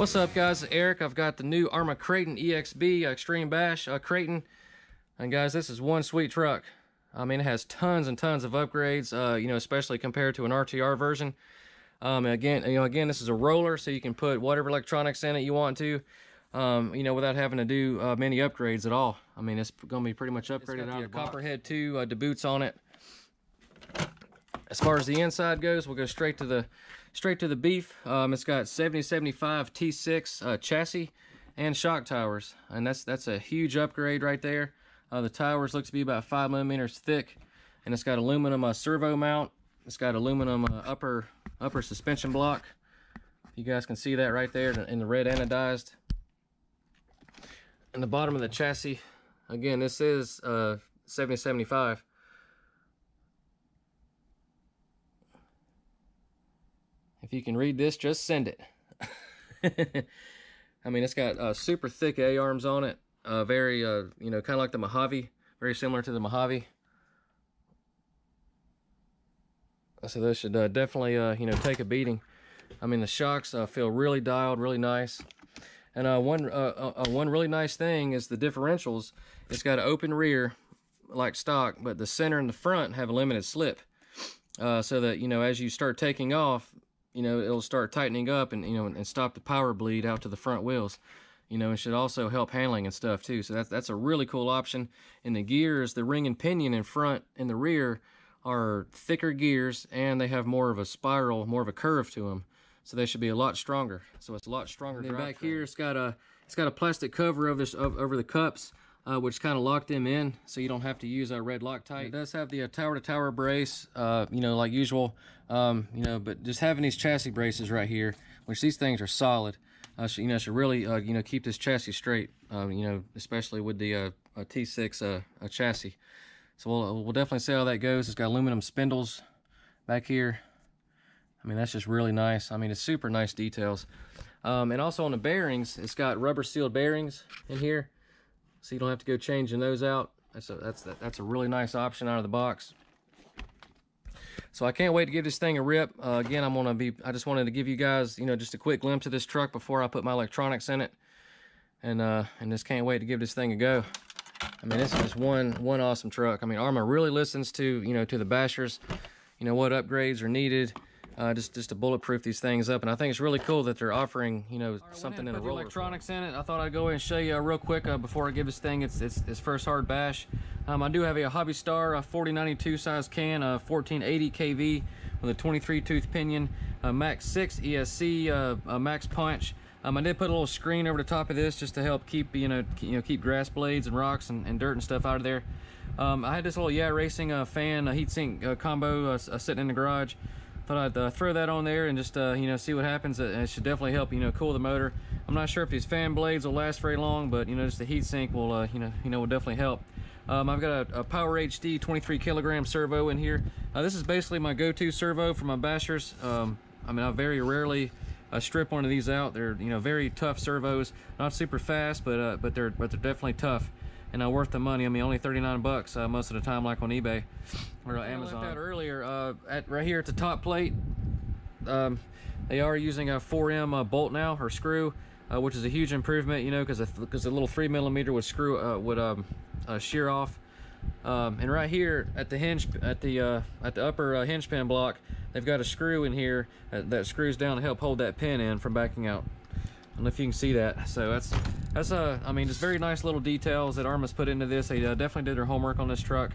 What's up guys, Eric. I've got the new Arrma Kraton EXB Extreme Bash uh, Kraton. And guys, this is one sweet truck. I mean, it has tons and tons of upgrades, uh, you know, especially compared to an RTR version. Um, again, you know, again, this is a roller, so you can put whatever electronics in it you want to, um, you know, without having to do uh, many upgrades at all. I mean, it's going to be pretty much upgraded out of the Copperhead 2 uh, boots on it. As far as the inside goes, we'll go straight to the straight to the beef. Um, it's got 7075 T6 uh, chassis and shock towers, and that's that's a huge upgrade right there. Uh, the towers look to be about five millimeters thick, and it's got aluminum uh, servo mount. It's got aluminum uh, upper upper suspension block. You guys can see that right there in the red anodized. And the bottom of the chassis, again, this is uh, 7075. If you can read this, just send it. I mean, it's got uh, super thick A-arms on it. Uh, very, uh, you know, kind of like the Mojave. Very similar to the Mojave. So this should uh, definitely, uh, you know, take a beating. I mean, the shocks uh, feel really dialed, really nice. And one one really nice thing is the differentials. It's got an open rear, like stock, but the center and the front have a limited slip. Uh, so that, you know, as you start taking off, you know, it'll start tightening up and, you know, and stop the power bleed out to the front wheels. You know, it should also help handling and stuff too. So that's, that's a really cool option. And the gears, the ring and pinion in front and the rear are thicker gears and they have more of a spiral, more of a curve to them. So they should be a lot stronger. So it's a lot stronger. And then back here, it's got a, it's got a plastic cover over this, over the cups. Uh, which kind of locked them in so you don't have to use a red Loctite. It does have the uh, tower to tower brace, uh, you know, like usual, um, you know, but just having these chassis braces right here, which these things are solid, uh, so, you know, should really, uh, you know, keep this chassis straight, um, you know, especially with the T6 uh, chassis. So we'll, we'll definitely see how that goes. It's got aluminum spindles back here. I mean, that's just really nice. I mean, it's super nice details. Um, and also on the bearings, it's got rubber sealed bearings in here so you don't have to go changing those out. That's a, that's, that's a really nice option out of the box. So I can't wait to give this thing a rip. Uh, again, I'm gonna be, I just wanted to give you guys, you know, just a quick glimpse of this truck before I put my electronics in it. And, uh, and just can't wait to give this thing a go. I mean, this is just one, one awesome truck. I mean, Arrma really listens to, you know, to the bashers, you know, what upgrades are needed uh, just just to bulletproof these things up. And I think it's really cool that they're offering, you know, right, something in a roller. electronics in it. I thought I'd go ahead and show you uh, real quick uh, before I give this thing its, its, its first hard bash. Um, I do have a Hobby Star a 4092 size can, a 1480 kV with a 23 tooth pinion, a Max 6 ESC, uh, a Max Punch. Um, I did put a little screen over the top of this just to help keep you know you know keep grass blades and rocks and, and dirt and stuff out of there. Um, I had this little Yeah Racing uh, fan, a heatsink uh, combo uh, sitting in the garage thought I'd uh, throw that on there and just uh, you know see what happens. It should definitely help you know cool the motor. I'm not sure if these fan blades will last very long but you know just the heat sink will uh, you know you know will definitely help. Um, I've got a, a, Power HD 23 kilogram servo in here. Uh, this is basically my go-to servo for my bashers. Um, I mean I very rarely uh, strip one of these out. They're you know very tough servos. Not super fast but uh, but they're but they're definitely tough and uh, worth the money. I mean, only 39 bucks uh, most of the time, like on eBay or uh, Amazon. Like earlier, uh, at right here at the top plate, um, they are using a 4M uh, bolt now or screw, uh, which is a huge improvement. You know, because because a little three millimeter would screw would um, shear off. Um, and right here at the hinge at the at the upper hinge pin block, they've got a screw in here that screws down to help hold that pin in from backing out. Don't know if you can see that. So that's that's a, uh, I mean, just very nice little details that Arrma's put into this. They uh, definitely did their homework on this truck,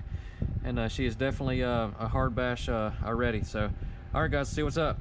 and uh, she is definitely uh, a hard bash uh, already. So, all right, guys, see what's up.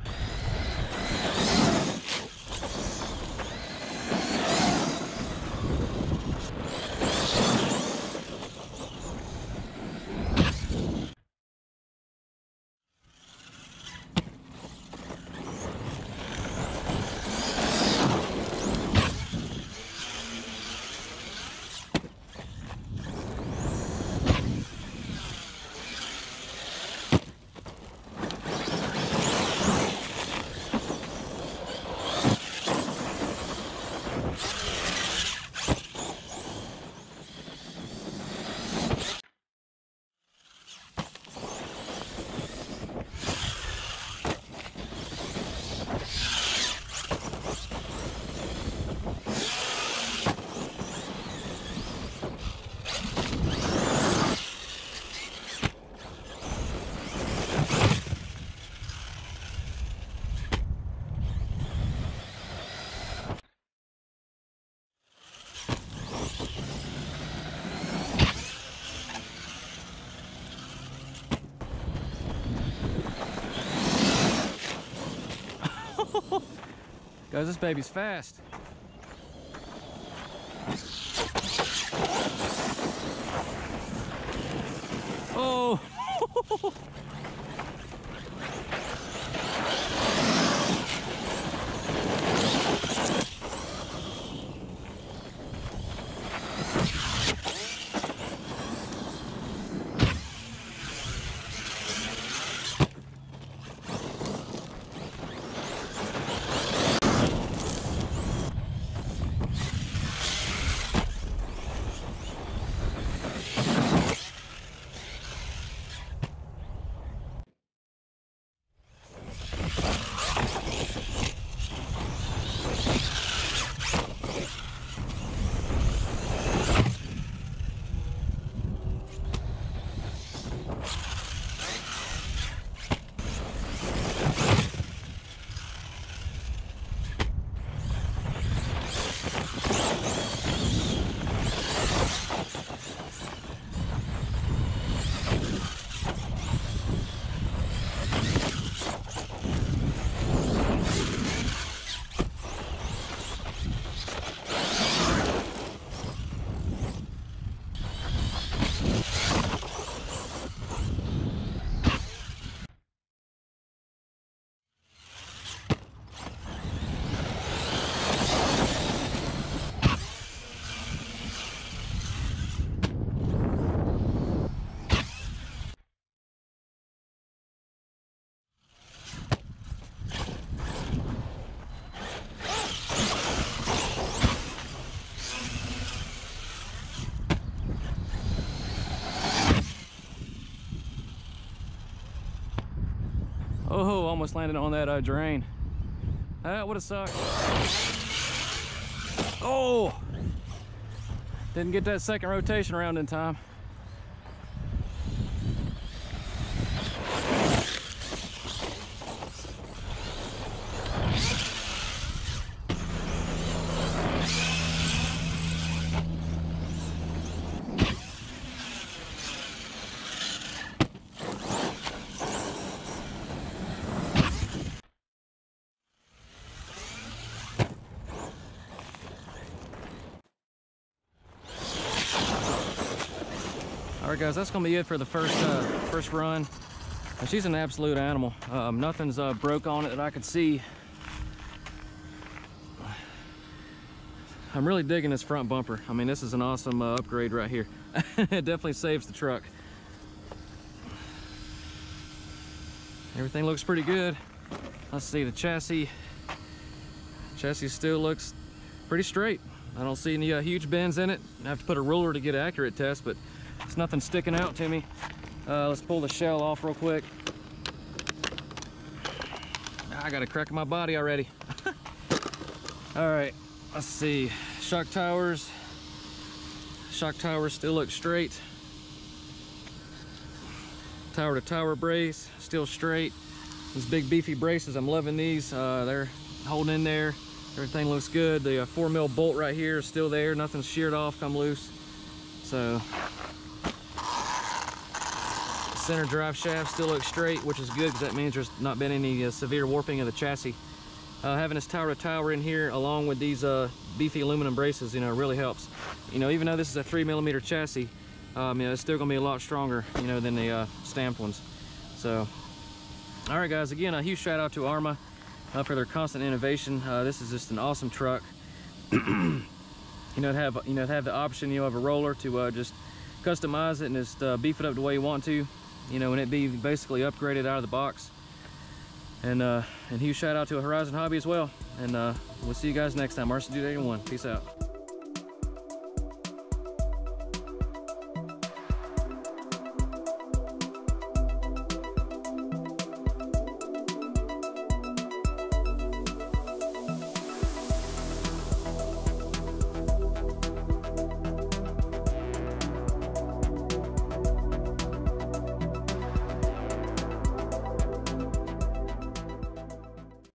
Guys, this baby's fast. Oh! Oh, almost landed on that uh, drain. That would have sucked. Oh! Didn't get that second rotation around in time. Right, guys, that's gonna be it for the first uh, first run. And she's an absolute animal. Um, nothing's uh, broke on it that I could see. I'm really digging this front bumper. I mean, this is an awesome uh, upgrade right here. it definitely saves the truck. Everything looks pretty good. Let's see, the chassis, chassis still looks pretty straight. I don't see any uh, huge bends in it. I have to put a ruler to get an accurate test, but it's nothing sticking out to me. Uh, let's pull the shell off real quick. I got a crack in my body already. All right, let's see. Shock towers. Shock towers still look straight. Tower to tower brace, still straight. These big beefy braces, I'm loving these. Uh, they're holding in there. Everything looks good. The uh, four mil bolt right here is still there. Nothing's sheared off, come loose. So center drive shaft still looks straight, which is good because that means there's not been any uh, severe warping of the chassis. Uh, having this tower to tower in here along with these uh, beefy aluminum braces, you know, really helps. You know, even though this is a three millimeter chassis, um, you know, it's still gonna be a lot stronger, you know, than the uh, stamped ones. So, all right, guys, again, a huge shout out to Arrma uh, for their constant innovation. Uh, this is just an awesome truck. you know, to have you know to have the option, you know, of a roller to just customize it and just uh, beef it up the way you want to you know, and it be basically upgraded out of the box. And, uh, and huge shout out to Horizon Hobby as well. And uh, we'll see you guys next time. RC Dude 81. Peace out.